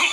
you